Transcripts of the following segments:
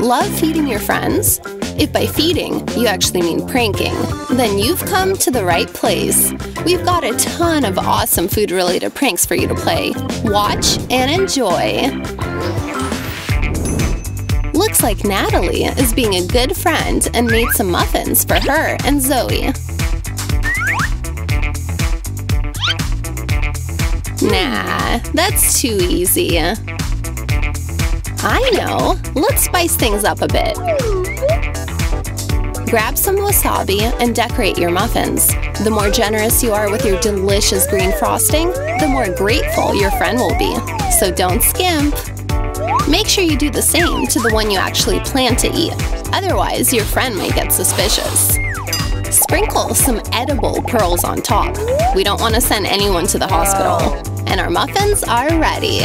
Love feeding your friends? If by feeding you actually mean pranking, then you've come to the right place. We've got a ton of awesome food related pranks for you to play. Watch and enjoy. Looks like Natalie is being a good friend and made some muffins for her and Zoe. Nah, that's too easy. I know. Let's spice things up a bit. Grab some wasabi and decorate your muffins. The more generous you are with your delicious green frosting, the more grateful your friend will be. So don't skimp. Make sure you do the same to the one you actually plan to eat. Otherwise, your friend might get suspicious. Sprinkle some edible pearls on top. We don't want to send anyone to the hospital. And our muffins are ready.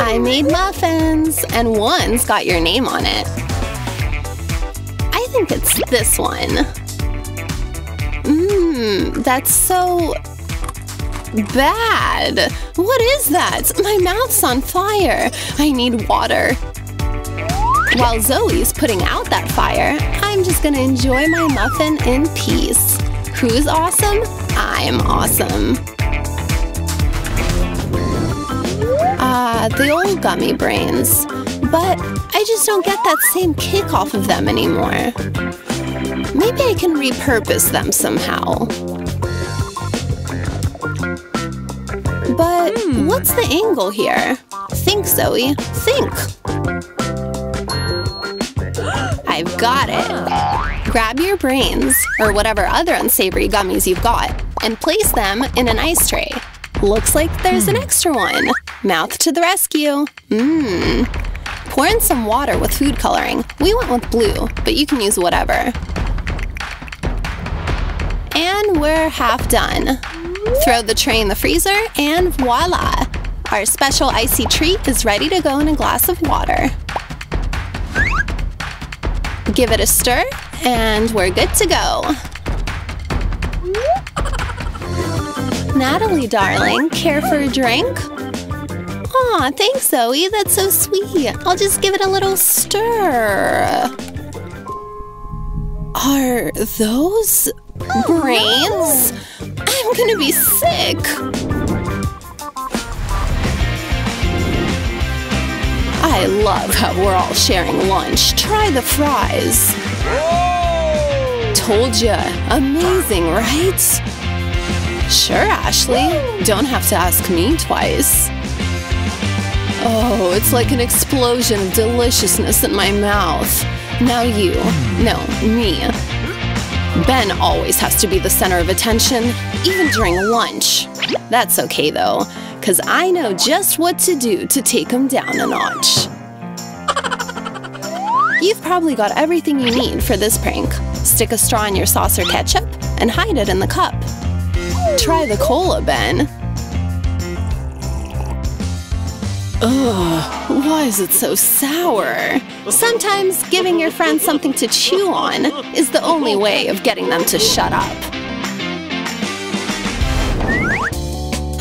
I made muffins, and one's got your name on it. I think it's this one. Mmm, that's so bad. What is that? My mouth's on fire. I need water. While Zoe's putting out that fire, I'm just gonna enjoy my muffin in peace. Who's awesome? I'm awesome. Ah, the old gummy brains. But I just don't get that same kick off of them anymore. Maybe I can repurpose them somehow. But hmm. what's the angle here? Think, Zoe, think! I've got it! Grab your brains, or whatever other unsavory gummies you've got, and place them in an ice tray. Looks like there's an hmm. extra one. Mouth to the rescue. Mmm. Pour in some water with food coloring. We went with blue, but you can use whatever. And we're half done. Throw the tray in the freezer and voila! Our special icy treat is ready to go in a glass of water. Give it a stir and we're good to go. Natalie, darling, care for a drink? Aw, thanks, Zoe. That's so sweet. I'll just give it a little stir. Are those brains? I'm gonna be sick. I love how we're all sharing lunch. Try the fries. Told ya. Amazing, right? Sure, Ashley. Don't have to ask me twice. Oh, it's like an explosion of deliciousness in my mouth. Now you. No, me. Ben always has to be the center of attention, even during lunch. That's okay though, because I know just what to do to take him down a notch. You've probably got everything you need for this prank. Stick a straw in your saucer ketchup and hide it in the cup. Try the cola, Ben. Ugh, why is it so sour? Sometimes giving your friends something to chew on is the only way of getting them to shut up.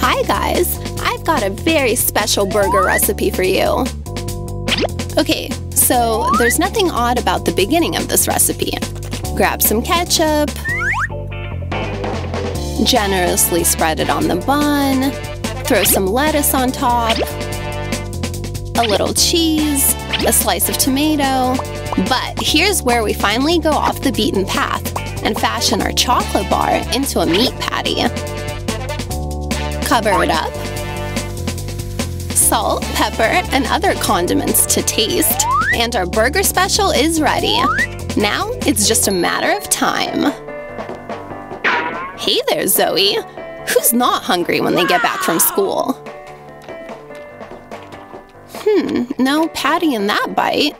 Hi guys, I've got a very special burger recipe for you. Okay, so there's nothing odd about the beginning of this recipe. Grab some ketchup, Generously spread it on the bun. Throw some lettuce on top. A little cheese. A slice of tomato. But here's where we finally go off the beaten path and fashion our chocolate bar into a meat patty. Cover it up. Salt, pepper, and other condiments to taste. And our burger special is ready. Now it's just a matter of time. Hey there, Zoe! Who's not hungry when they get back from school? Hmm, no patty in that bite.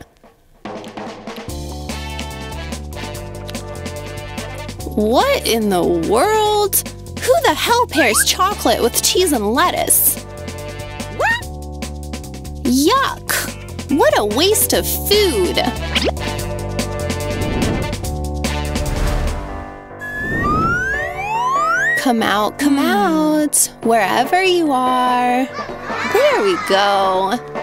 What in the world? Who the hell pairs chocolate with cheese and lettuce? What? Yuck! What a waste of food! Come out, come out, wherever you are. There we go.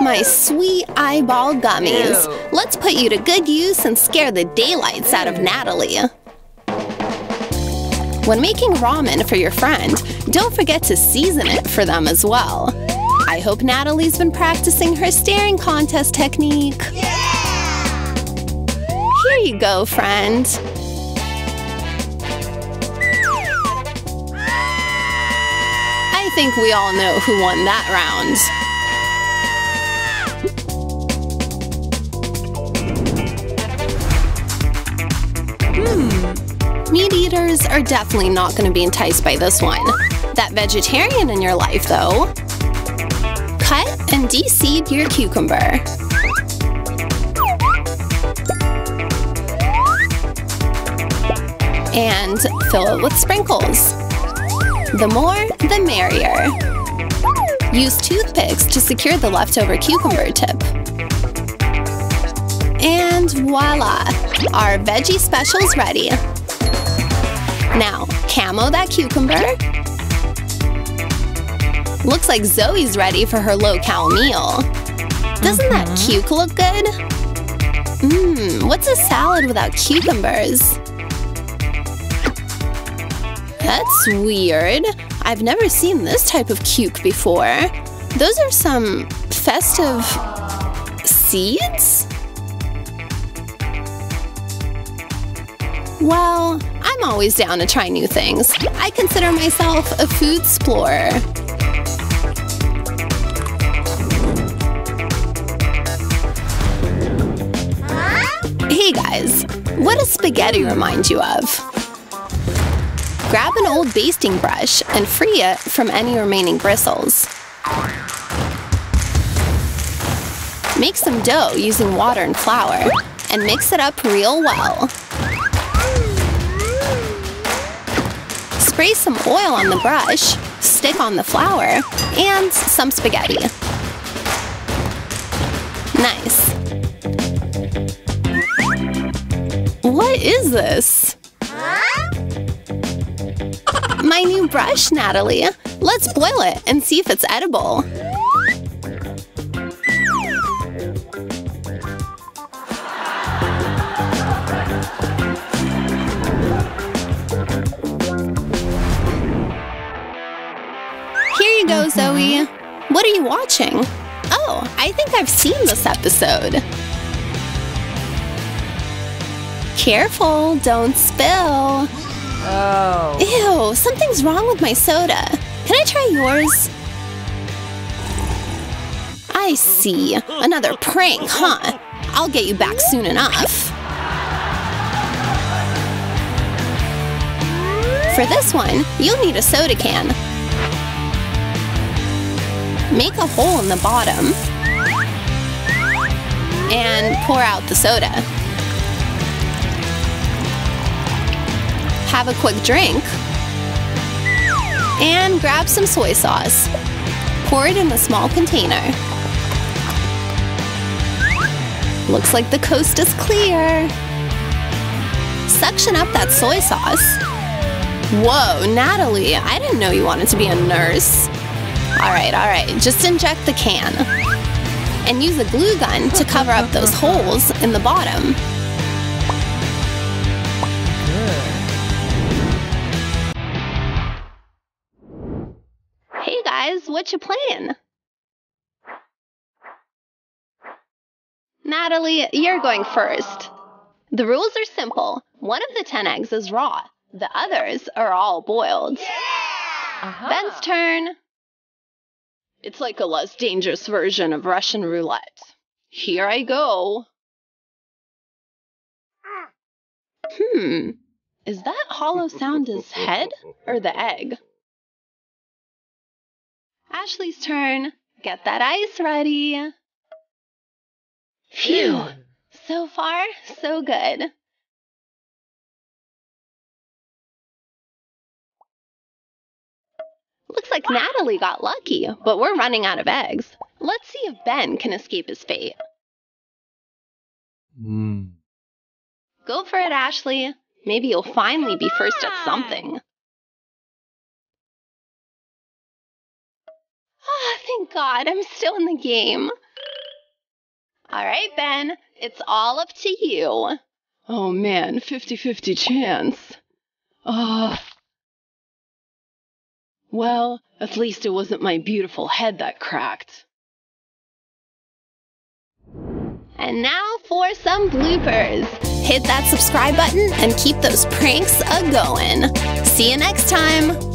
My sweet eyeball gummies. Ew. Let's put you to good use and scare the daylights out of Natalie. When making ramen for your friend, don't forget to season it for them as well. I hope Natalie's been practicing her staring contest technique. Yeah! Here you go, friend. I think we all know who won that round. Meat eaters are definitely not going to be enticed by this one. That vegetarian in your life, though. Cut and de-seed your cucumber. And fill it with sprinkles. The more, the merrier. Use toothpicks to secure the leftover cucumber tip. And voila! Our veggie special's ready. Now, camo that cucumber. Looks like Zoe's ready for her low-cal meal. Doesn't that mm-hmm. cuke look good? Mmm, what's a salad without cucumbers? That's weird. I've never seen this type of cuke before. Those are some festive seeds? Well, I'm always down to try new things. I consider myself a food explorer. Hey guys, what does spaghetti remind you of? Grab an old basting brush and free it from any remaining bristles. Make some dough using water and flour and mix it up real well. Spray some oil on the brush, stick on the flour, and some spaghetti. Nice. What is this? My new brush, Natalie. Let's boil it and see if it's edible. Zoe. What are you watching? Oh, I think I've seen this episode. Careful, don't spill. Oh. Ew, something's wrong with my soda. Can I try yours? I see. Another prank, huh? I'll get you back soon enough. For this one, you'll need a soda can. Make a hole in the bottom. And pour out the soda. Have a quick drink. And grab some soy sauce. Pour it in a small container. Looks like the coast is clear. Suction up that soy sauce. Whoa, Natalie, I didn't know you wanted to be a nurse. All right, all right, just inject the can. And use a glue gun to cover up those holes in the bottom. Hey guys, what you playing? Natalie, you're going first. The rules are simple. One of the 10 eggs is raw. The others are all boiled. Uh-huh. Ben's turn. It's like a less dangerous version of Russian roulette. Here I go. Hmm. Is that hollow sound his head or the egg? Ashley's turn. Get that ice ready. Phew. So far, so good. Looks like Natalie got lucky, but we're running out of eggs. Let's see if Ben can escape his fate. Mm. Go for it, Ashley. Maybe you'll finally be first at something. Ah, thank God, I'm still in the game. All right, Ben, it's all up to you. Oh man, 50 50 chance. Ah. Well, at least it wasn't my beautiful head that cracked. And now for some bloopers. Hit that subscribe button and keep those pranks a going. See you next time.